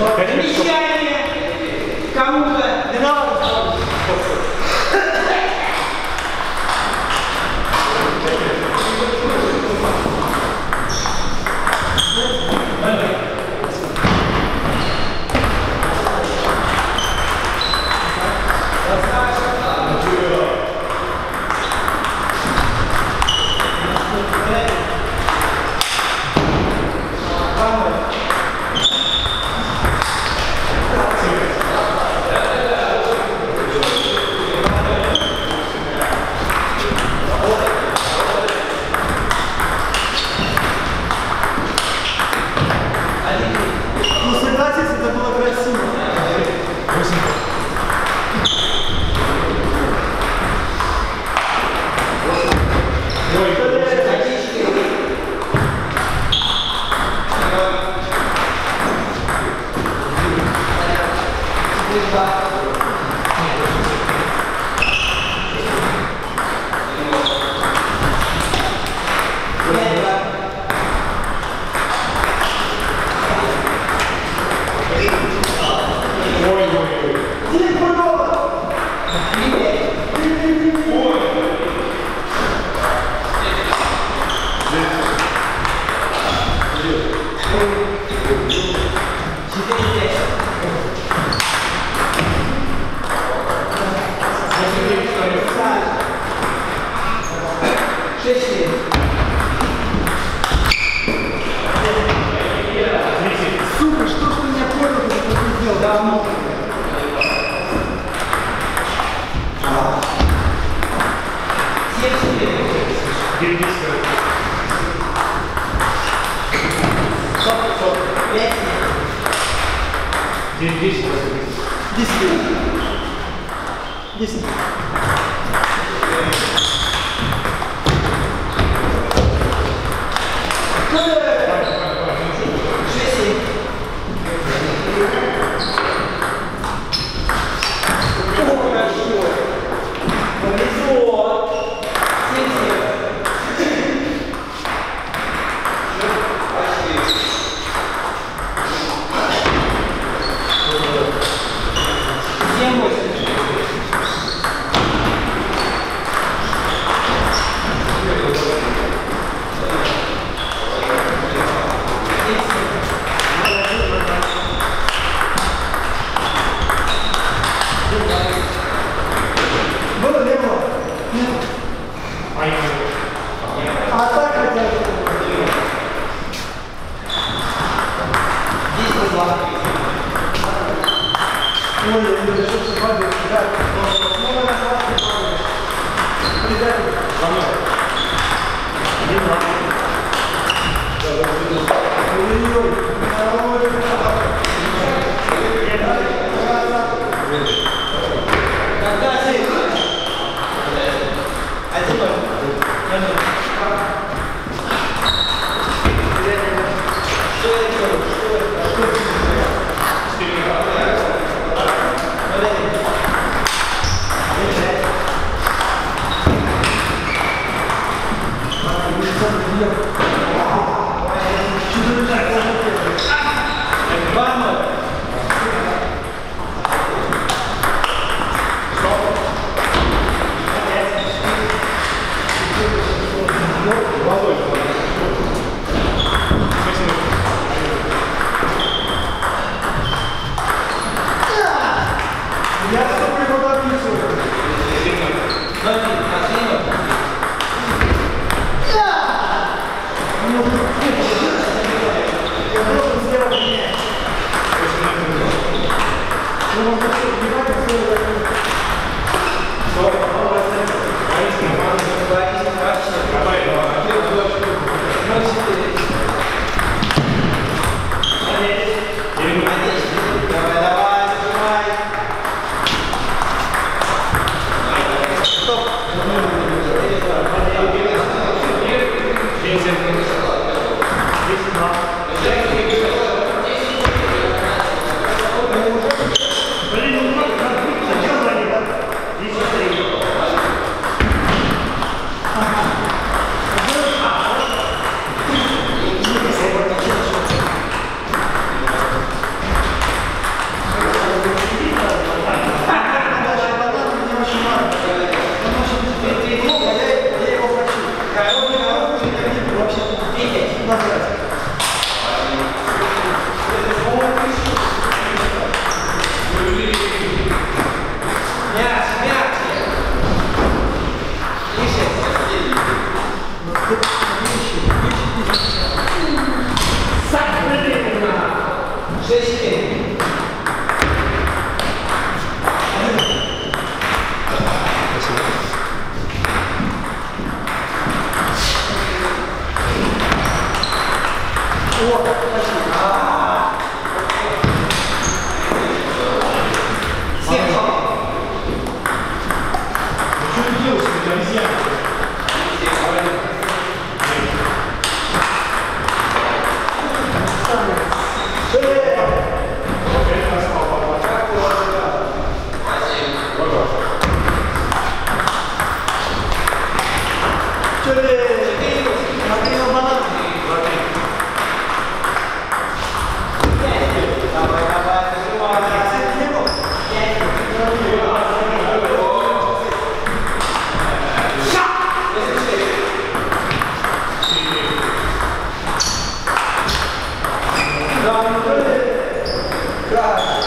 Замечание кому-то This way. This way. Gracias.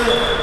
Thank you.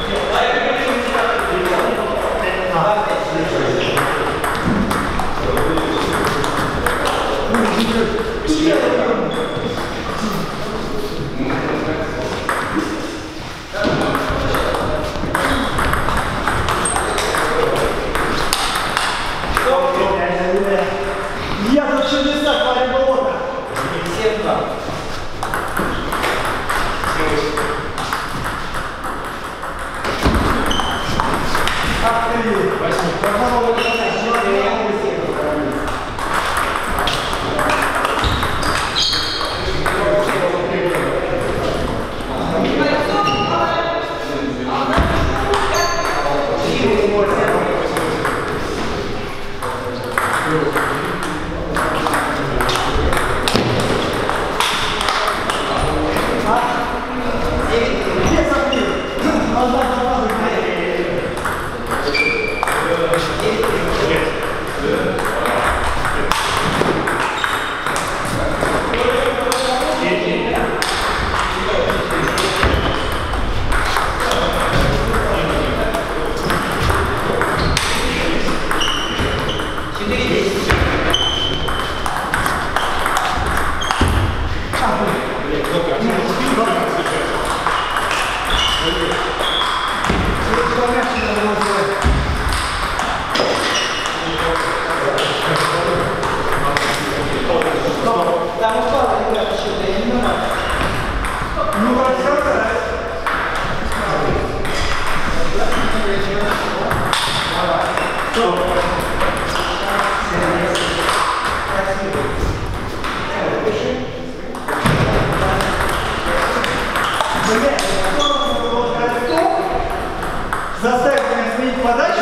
заставить меня сменить подачу,